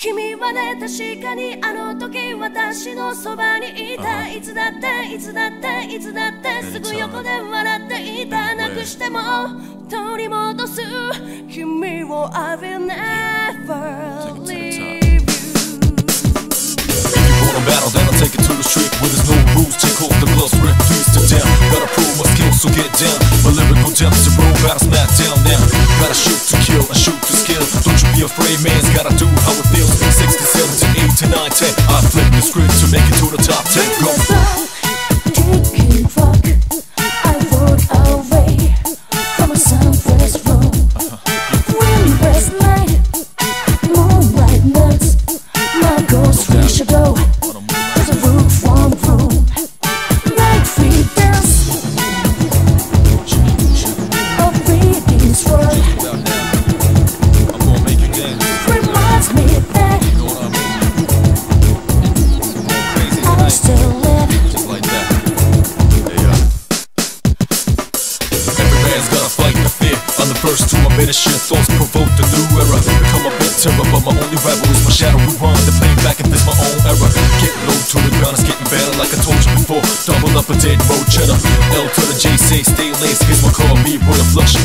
君はね確かにあの時私のそばにいたいつだっていつだっていつだってすぐ横で笑っていたなくしても取り戻す君を I will never leave battle, then I take it to the street where there's no rules. Take off the gloves, rip trees to down. Gotta prove my skills, so get down. My lyrical depth is a road battle, smack down now. Gotta shoot to kill and shoot to skill. Don't you be afraid, man's gotta 70, 80, 9, 10. I flip the script to make it to the top 10. Go. Taking fuck, I rode away from a sunless. Uh-huh. Windless night, Every man's gotta fight the fear. I'm the first to admit a shit. Thoughts provoke the new era. Become a bit terror, but my only rival is my shadow. We run the play back and this my own error. Getting low to the ground, it's getting better like I told you before. Double up a dead road cheddar. L to the J say stay laced. Here's my car, me, royal flush,